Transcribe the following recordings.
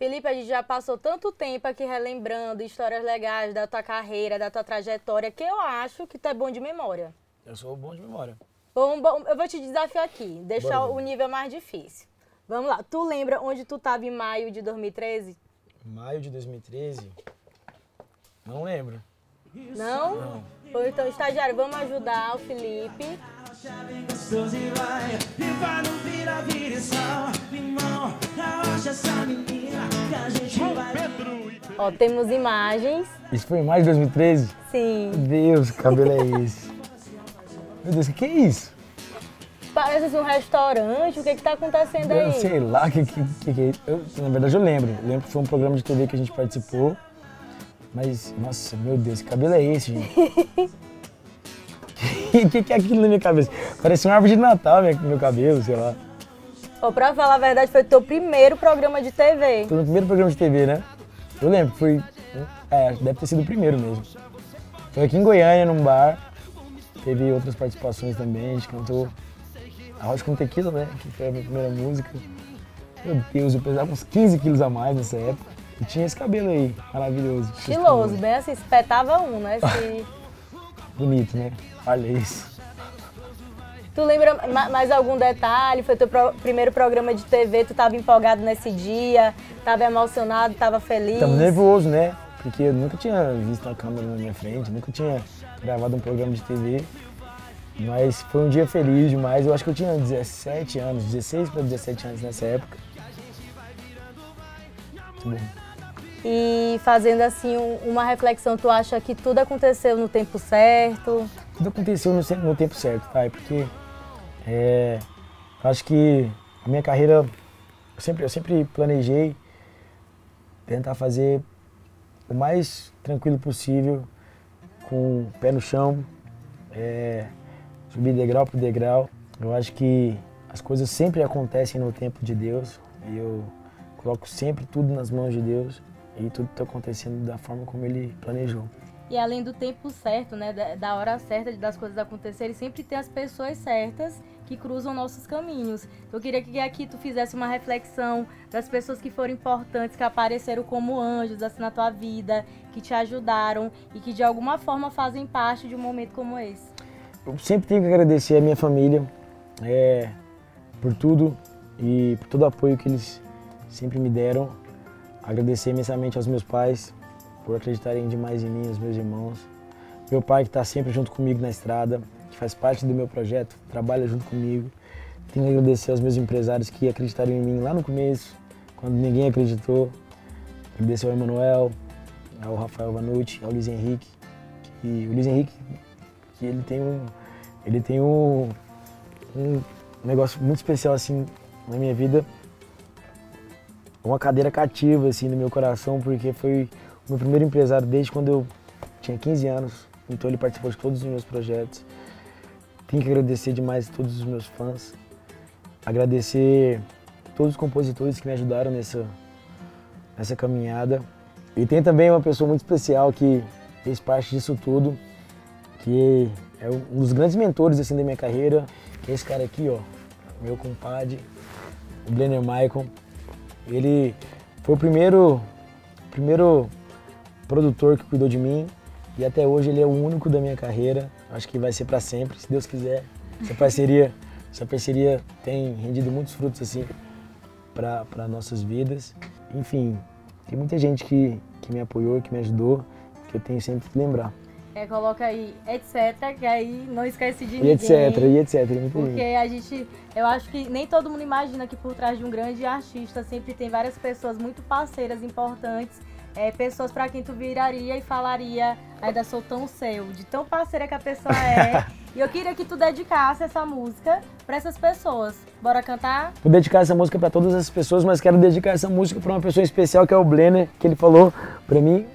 Felipe, a gente já passou tanto tempo aqui relembrando histórias legais da tua carreira, da tua trajetória, que eu acho que tu é bom de memória. Eu sou bom de memória. Bom, bom, eu vou te desafiar aqui, deixar Bora. o nível mais difícil. Vamos lá. Tu lembra onde tu estava em maio de 2013? Maio de 2013? Não lembro. Não? Não. Então, estagiário, vamos ajudar o Felipe. Gostoso e vai E vai no vira, vira e sal Limão, relaxa essa menina Que a gente vai Ó, temos imagens. Isso foi em maio de 2013? Sim. Meu Deus, que cabelo é esse? Meu Deus, o que, que é isso? Parece um restaurante. O que que tá acontecendo Eu aí? sei lá o que, que, que, que é isso. Eu, na verdade, eu lembro. Eu lembro que foi um programa de TV que a gente participou. Mas, nossa, meu Deus, que cabelo é esse, gente? O que, que é aquilo na minha cabeça? Parece uma árvore de Natal, meu, meu cabelo, sei lá. Ó, pra falar a verdade, foi teu primeiro programa de TV. Foi no primeiro programa de TV, né? Eu lembro, foi. É, deve ter sido o primeiro mesmo. Foi aqui em Goiânia, num bar. Teve outras participações também, a gente cantou Arroz com Tequila, né? Que foi a minha primeira música. Meu Deus, eu pesava uns 15 quilos a mais nessa época. E tinha esse cabelo aí, maravilhoso. Estiloso, bem assim, espetava um, né? Se... Bonito, né? Olha isso. Tu lembra ma- mais algum detalhe? Foi teu pro- primeiro programa de TV, tu tava empolgado nesse dia, tava emocionado, tava feliz. Tava nervoso, né? Porque eu nunca tinha visto a câmera na minha frente, nunca tinha gravado um programa de TV. Mas foi um dia feliz demais. Eu acho que eu tinha 17 anos, 16 para 17 anos nessa época. Muito bom. E fazendo assim um- uma reflexão, tu acha que tudo aconteceu no tempo certo? Tudo aconteceu no, no tempo certo, tá? Porque é, acho que a minha carreira, eu sempre, eu sempre planejei tentar fazer o mais tranquilo possível, com o pé no chão, é, subir degrau por degrau. Eu acho que as coisas sempre acontecem no tempo de Deus e eu coloco sempre tudo nas mãos de Deus e tudo está acontecendo da forma como Ele planejou. E além do tempo certo, né, da, da hora certa das coisas acontecerem, sempre tem as pessoas certas que cruzam nossos caminhos. Eu queria que aqui tu fizesse uma reflexão das pessoas que foram importantes, que apareceram como anjos assim na tua vida, que te ajudaram e que de alguma forma fazem parte de um momento como esse. Eu sempre tenho que agradecer a minha família é, por tudo e por todo o apoio que eles sempre me deram. Agradecer imensamente aos meus pais por acreditarem demais em mim, aos meus irmãos. Meu pai que está sempre junto comigo na estrada, que faz parte do meu projeto, trabalha junto comigo. Tenho que agradecer aos meus empresários que acreditaram em mim lá no começo, quando ninguém acreditou. Agradecer ao Emanuel, ao Rafael Vanucci, ao Luiz Henrique. Que, o Luiz Henrique que ele tem um ele tem um, um negócio muito especial assim na minha vida uma cadeira cativa assim no meu coração porque foi o meu primeiro empresário desde quando eu tinha 15 anos. Então ele participou de todos os meus projetos. Tenho que agradecer demais a todos os meus fãs. Agradecer todos os compositores que me ajudaram nessa nessa caminhada. E tem também uma pessoa muito especial que fez parte disso tudo que é um dos grandes mentores assim da minha carreira, que é esse cara aqui, ó, meu compadre, o Blenner Michael. Ele foi o primeiro, primeiro produtor que cuidou de mim e até hoje ele é o único da minha carreira. Acho que vai ser para sempre, se Deus quiser. Essa parceria, essa parceria tem rendido muitos frutos assim para nossas vidas. Enfim, tem muita gente que, que me apoiou, que me ajudou, que eu tenho sempre que lembrar. É, coloca aí, etc, que aí não esquece de E ninguém. etc, e etc. Muita Porque gente. a gente, eu acho que nem todo mundo imagina que por trás de um grande artista sempre tem várias pessoas muito parceiras, importantes, é, pessoas para quem tu viraria e falaria, ainda sou tão seu, de tão parceira que a pessoa é. e eu queria que tu dedicasse essa música para essas pessoas. Bora cantar? Vou dedicar essa música para todas as pessoas, mas quero dedicar essa música para uma pessoa especial que é o Blenner, que ele falou para mim.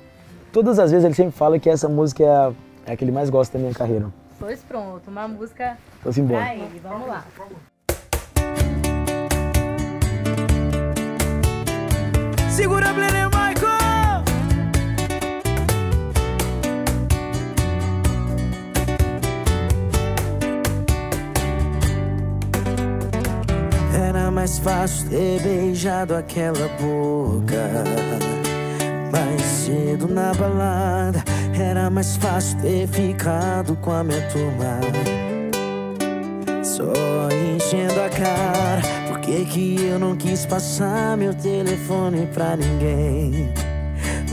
Todas as vezes ele sempre fala que essa música é a, é a que ele mais gosta da minha carreira. Pois pronto, uma música Então simbora. pra ele, vamos lá. Segura Blenner Michael Era mais mais fácil ter beijado aquela boca. Mais cedo na balada, era mais fácil ter ficado com a minha turma. Só enchendo a cara, por que que eu não quis passar meu telefone pra ninguém?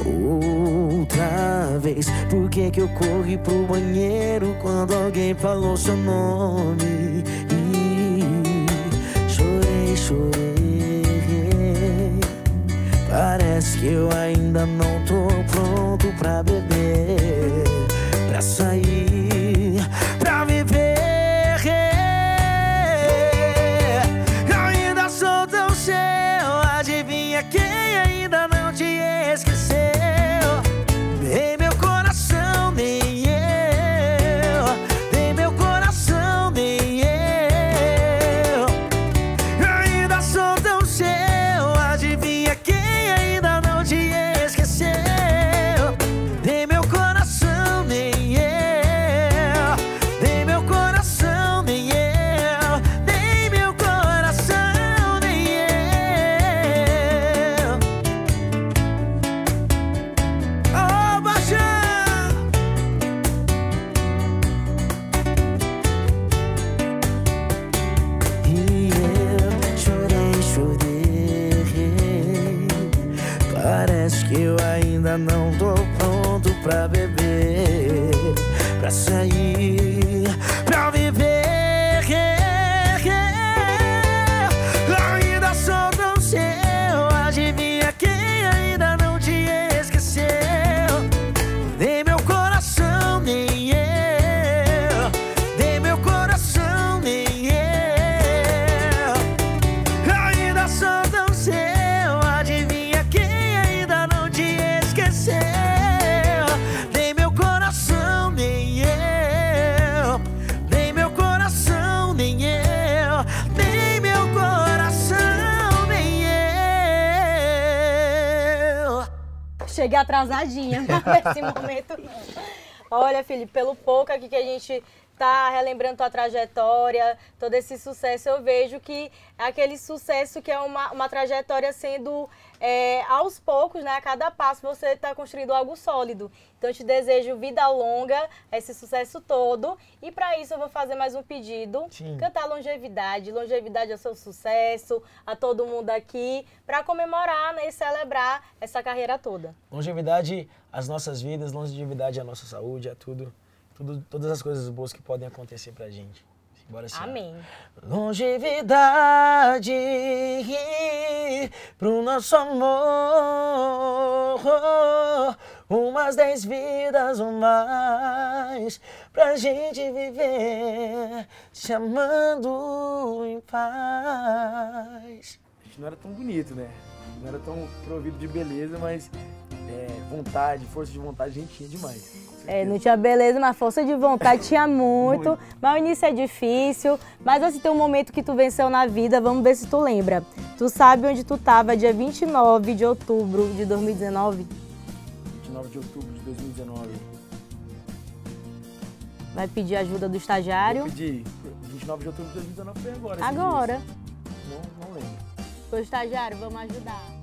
Outra vez, por que que eu corri pro banheiro quando alguém falou seu nome? Que eu ainda não tô pronto pra beber, pra sair, pra viver. Ainda sou tão seu, adivinha quem pronto pra Cheguei atrasadinha nesse momento. Olha, Felipe, pelo pouco aqui que a gente tá relembrando tua trajetória, todo esse sucesso, eu vejo que é aquele sucesso que é uma, uma trajetória sendo é, aos poucos, né? A cada passo você está construindo algo sólido. Então eu te desejo vida longa, esse sucesso todo. E para isso eu vou fazer mais um pedido. Sim. Cantar longevidade. Longevidade ao seu sucesso, a todo mundo aqui, para comemorar né, e celebrar essa carreira toda. Longevidade, as nossas vidas, longevidade, a nossa saúde, é tudo, tudo, todas as coisas boas que podem acontecer pra gente. Bora sim. Amém. Longevidade pro nosso amor, umas dez vidas ou mais, pra gente viver se amando em paz. A gente não era tão bonito, né? Não era tão provido de beleza, mas é, vontade, força de vontade a gente tinha demais. É, não tinha beleza, mas força de vontade tinha muito. Muito. Mas o início é difícil. Mas assim, tem um momento que tu venceu na vida, vamos ver se tu lembra. Tu sabe onde tu tava dia 29 de outubro de 2019? 29 de outubro de 2019. Vai pedir ajuda do Eu estagiário? pedi 29 de outubro de 2019 foi agora. Agora. Não, não lembro. Ô estagiário, vamos ajudar.